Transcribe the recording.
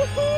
Woohoo!